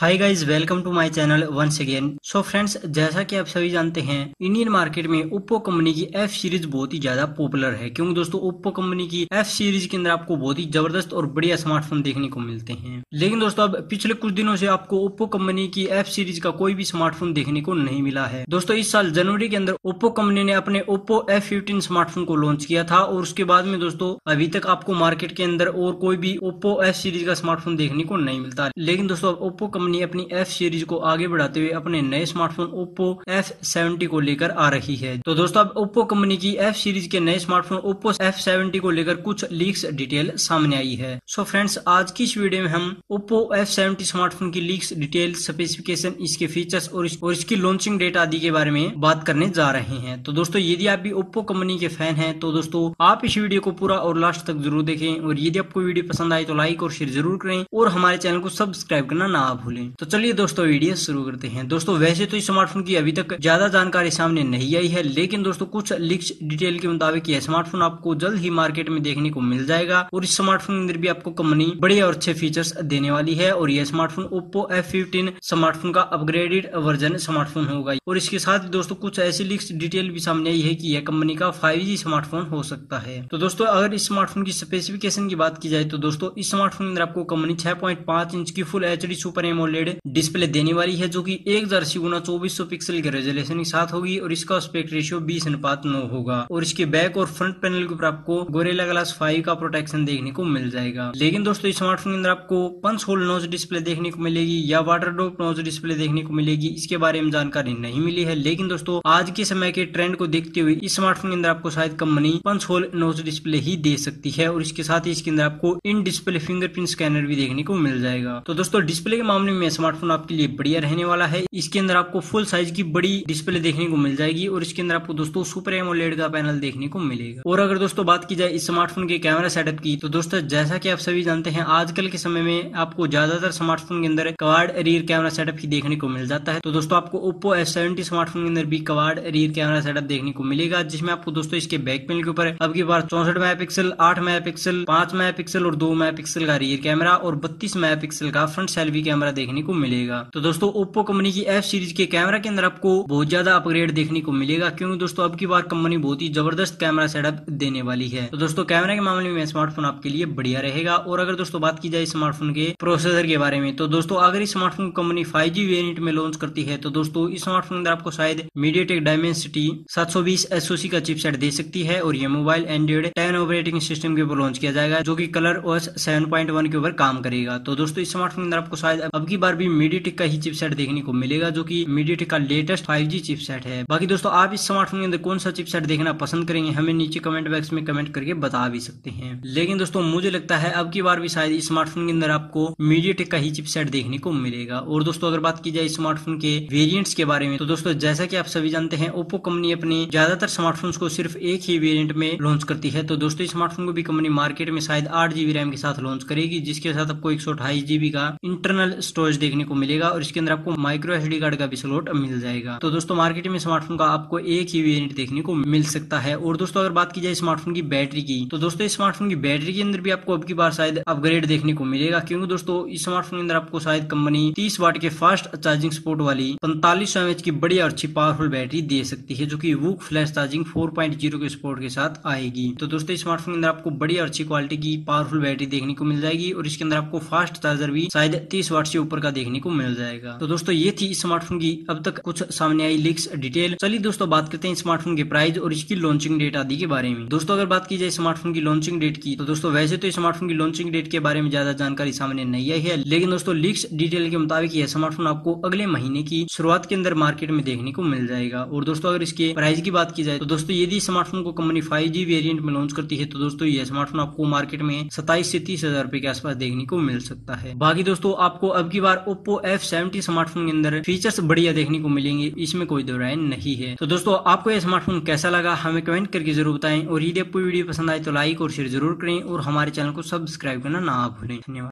Hi guys welcome to my channel once again so friends जैसा कि आप सभी जानते हैं इंडियन मार्केट में ओप्पो कंपनी की एफ़ सीरीज़ बहुत ही ज़्यादा पॉपुलर है। क्योंकि दोस्तों ओप्पो कंपनी की एफ़ सीरीज़ के अंदर आपको बहुत ही ज़बरदस्त और बढ़िया स्मार्टफ़ोन देखने को मिलते हैं। लेकिन दोस्तों, अब पिछले कुछ दिनों से आपको ओप्पो कंपनी की एफ़ सीरीज़ का कोई भी स्मार्टफ़ोन देखने को नहीं मिला है। दोस्तों, इस साल जनवरी के अंदर ओप्पो कंपनी ने अपने ओप्पो एफ़ फिफ्टीन स्मार्टफ़ोन को लॉन्च किया था और उसके बाद में दोस्तों, अभी तक आपको मार्केट के अंदर और कोई भी ओप्पो एफ़ सीरीज़ का स्मार्टफ़ोन देखने को नहीं मिलता। लेकिन दोस्तों ओप्पो कंपनी अपनी एफ़ सीरीज़ को आगे बढ़ाते हुए अपने नए स्मार्टफ़ोन ओप्पो एफ़ सेवेंटी को लेकर आ रही है। तो दोस्तों अब ओप्पो कंपनी की एफ़ सीरीज़ के नए स्मार्टफ़ोन ओप्पो एफ़ सेवेंटी को लेकर कुछ लीक्स डिटेल सामने आई है। सो फ्रेंड्स आज की इस वीडियो में हम ओप्पो एफ़ सेवेंटी स्मार्टफ़ोन की लीक्स डिटेल स्पेसिफिकेशन इसके फीचर्स और, इस, और इसकी लॉन्चिंग डेट आदि के बारे में बात करने जा रहे हैं। तो दोस्तों यदि आप भी ओप्पो कंपनी के फ़ैन है तो दोस्तों आप इस वीडियो को पूरा और लास्ट तक ज़रूर देखें। और यदि आपको वीडियो पसंद आए तो लाइक और शेयर ज़रूर करें। और हमारे चैनल को सब्सक्राइब करना ना भूलें। तो चलिए दोस्तों, वीडियो शुरू करते हैं। दोस्तों, वैसे तो इस स्मार्टफ़ोन की अभी तक ज़्यादा जानकारी सामने नहीं आई है, लेकिन दोस्तों, कुछ लीक्स डिटेल के मुताबिक यह स्मार्टफ़ोन आपको जल्द ही मार्केट में देखने को मिल जाएगा और इस स्मार्टफ़ोन के अंदर भी आपको कंपनी बड़े और अच्छे फीचर्स देने वाली है और यह स्मार्टफ़ोन ओप्पो एफ़ स्मार्टफ़ोन का अपग्रेडेड वर्जन स्मार्टफ़ोन होगा। और इसके साथ दोस्तों, कुछ ऐसी लीक्स डिटेल भी सामने आई है की यह कंपनी का फाइव स्मार्टफ़ोन हो सकता है। तो दोस्तों, अगर इस स्मार्टफ़ोन की स्पेसिफिकेशन की बात की जाए तो दोस्तों, इस स्मार्टफ़ोन के अंदर आपको कंपनी छह इंच की full H D super AMOLED display देने वाली है, जो कि एक हज़ार अस्सी गुना चौबीस सौ पिक्सल के रेजोल्यूशन के साथ होगी और इसका स्पेक्ट रेशियो बीस अनुपात नौ होगा। और इसके बैक और फ्रंट पैनल के ऊपर आपको गोरेला ग्लास फाइव का प्रोटेक्शन देखने को मिल जाएगा। लेकिन दोस्तों, इस स्मार्टफ़ोन के अंदर आपको पंच होल नोज़ डिस्प्ले देखने को मिलेगी या वाटर ड्रॉप नोज़ डिस्प्ले देखने को मिलेगी, इसके बारे में जानकारी नहीं मिली है। लेकिन दोस्तों, आज के समय के ट्रेंड को देखते हुए इस स्मार्टफ़ोन के अंदर आपको शायद company punch hole notch display ही दे सकती है और इसके साथ ही इसके अंदर आपको इन डिस्प्ले फिंगरप्रिंट स्कैनर भी देखने को मिल जाएगा। तो दोस्तों डिस्प्ले के मामले में स्मार्टफ़ोन आपके लिए बढ़िया रहने वाला है। इसके अंदर आपको फुल साइज़ की बड़ी डिस्प्ले देखने को मिल जाएगी और इसके अंदर आपको दोस्तों सुपर एमोलेड का पैनल देखने को मिलेगा। और अगर दोस्तों बात की जाए इस स्मार्टफ़ोन के कैमरा सेटअप की तो दोस्तों जैसा की आप सभी जानते हैं, आजकल के समय में आपको ज़्यादातर स्मार्टफ़ोन के अंदर कवाड रियर कैमरा सेटअप की देखने को मिल जाता है। तो दोस्तों आपको ओप्पो एस स्मार्टफ़ोन के अंदर भी कवाड रियर कैमरा सेटअप देखने को मिलेगा, जिसमें आपको दोस्तों इसके बैक पैनल के ऊपर अब की बार चौसठ मेगा पिक्सल आठ मेगा पिक्सल पाँच मेगा पिक्सल और दो मेगा पिक्सल का रियर कैमरा और बत्तीस मेगा पिक्सल का फ्रंट सेल्फी कैमरा देखने को मिलेगा। तो दोस्तों ओप्पो कंपनी की एफ़ सीरीज़ के कैमरा के अंदर आपको बहुत ज़्यादा अपग्रेड देखने को मिलेगा, क्योंकि दोस्तों, अब की बार कंपनी बहुत ही ज़बरदस्त कैमरा सेटअप देने वाली है। तो दोस्तों कैमरा के मामले में स्मार्टफ़ोन आपके लिए बढ़िया रहेगा। और अगर दोस्तों, बात की जाए स्मार्टफ़ोन के प्रोसेसर के बारे में तो दोस्तों, अगर इस स्मार्टफ़ोन कंपनी फाइव जी में लॉन्च करती है तो दोस्तों, इस स्मार्टफ़ोन अंदर आपको शायद मीडिया टेक डायमेंसिटी सात सौ बीस एसओसी का चिपसेट दे सकती है, और ये mobile Android ten operating system के ऊपर लॉन्च किया जाएगा, जो की colour OS seven point one के ऊपर काम करेगा। तो दोस्तों, इस स्मार्टफ़ोन अंदर आपको शायद अब की बार भी मीडियाटेक का ही चिपसेट देखने को मिलेगा, जो की मीडियाटेक का लेटेस्ट फाइव जी चिपसेट है। बाकी दोस्तों, आप इस स्मार्टफ़ोन के अंदर कौन सा चिपसेट देखना पसंद करेंगे, हमें नीचे कमेंट बॉक्स में कमेंट करके बता भी सकते हैं। लेकिन दोस्तों, मुझे लगता है अब की बार भी शायद स्मार्टफ़ोन के अंदर आपको मीडियाटेक का ही चिपसेट देखने को मिलेगा। और दोस्तों, अगर बात की जाए स्मार्टफ़ोन के वेरियंट्स के बारे में तो दोस्तों, जैसा की आप सभी जानते हैं ओप्पो कंपनी अपने ज़्यादातर स्मार्टफ़ोन को सिर्फ़ एक ही वेरियंट में लॉन्च करती है। तो दोस्तों स्मार्टफ़ोन को भी कंपनी मार्केट में शायद आठ जीबी रैम के साथ लॉन्च करेगी, जिसके साथ आपको एक जीबी का इंटरनल स्टोरेज देखने को मिलेगा और इसके अंदर आपको माइक्रो एस कार्ड का भी स्लोट मिल जाएगा। तो दोस्तों मार्केट में स्मार्टफ़ोन का आपको एक ही वेरियंट देखने को मिल सकता है। और दोस्तों, अगर बात की जाए स्मार्टफ़ोन की बैटरी की तो दोस्तों, इस स्मार्टफ़ोन की बैटरी के अंदर भी आपको अब की बार शायद अपग्रेड देखने को मिलेगा। क्योंकि दोस्तों, इस स्मार्टफ़ोन के अंदर आपको शायद कंपनी तीस वाट के फास्ट चार्जिंग सपोर्ट वाली पैंतालीस सौ की बड़ी और अच्छी पावरफुल बैटरी दे सकती है, जो की वूक फ्लैश चार्जिंग फोर के सपोर्ट के साथ आएगी। तो दोस्तों स्मार्टफ़ोन के अंदर आपको बड़ी और अच्छी क्वालिटी की पावरफुल बैटरी देखने को मिल जाएगी और इसके अंदर आपको फास्ट चार्जर भी शायद तीस वाट से ऊपर का देखने को मिल जाएगा। तो दोस्तों, ये थी स्मार्टफ़ोन की अब तक कुछ सामने आई लीक्स डिटेल चलिए दोस्तों, बात करते हैं स्मार्टफ़ोन के प्राइस और इसकी लॉन्चिंग डेट आदि के बारे में। दोस्तों, अगर बात की जाए स्मार्टफ़ोन की लॉन्चिंग डेट की तो दोस्तों, वैसे तो स्मार्टफ़ोन की लॉन्चिंग डेट के बारे में ज़्यादा जानकारी सामने नहीं आई है, लेकिन दोस्तों लीक्स डिटेल के मुताबिक यह स्मार्टफ़ोन आपको अगले महीने की शुरुआत के अंदर मार्केट में देखने को मिल जाएगा। और दोस्तों, अगर इसके प्राइस की बात की जाए तो दोस्तों, यदि स्मार्टफ़ोन को कंपनी फाइव जी वेरियंट में लॉन्च करती है तो दोस्तों, यह स्मार्टफ़ोन आपको मार्केट में सताइस से तीस हज़ार रुपए के आसपास देखने को मिल सकता है। बाकी दोस्तों, आपको अब की बार ओप्पो एफ़ सेवेंटी स्मार्टफ़ोन के अंदर फीचर्स बढ़िया देखने को मिलेंगे, इसमें कोई दो राय नहीं है। तो दोस्तों, आपको यह स्मार्टफ़ोन कैसा लगा, हमें कमेंट करके ज़रूर बताएँ, और यदि आपको वीडियो पसंद आए तो लाइक और शेयर ज़रूर करें, और हमारे चैनल को सब्सक्राइब करना ना भूलें। धन्यवाद।